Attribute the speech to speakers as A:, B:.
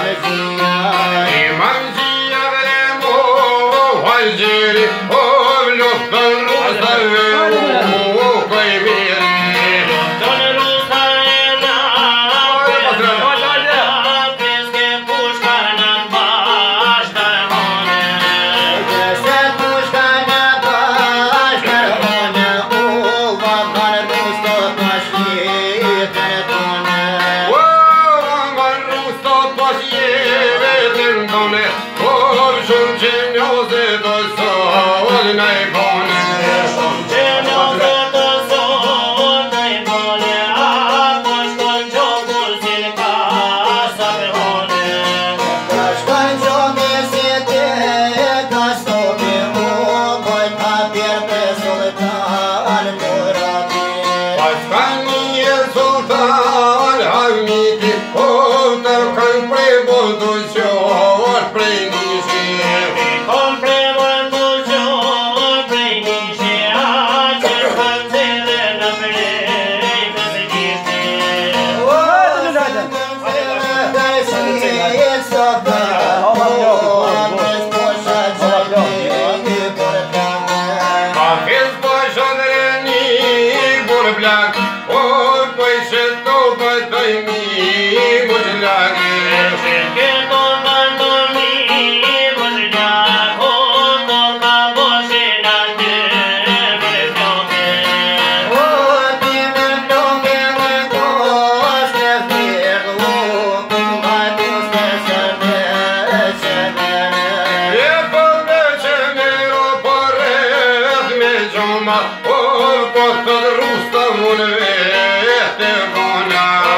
A: Hallelujah.
B: Ojcze, Cię niosę do Roma, o posto del Rustamone, vete buona.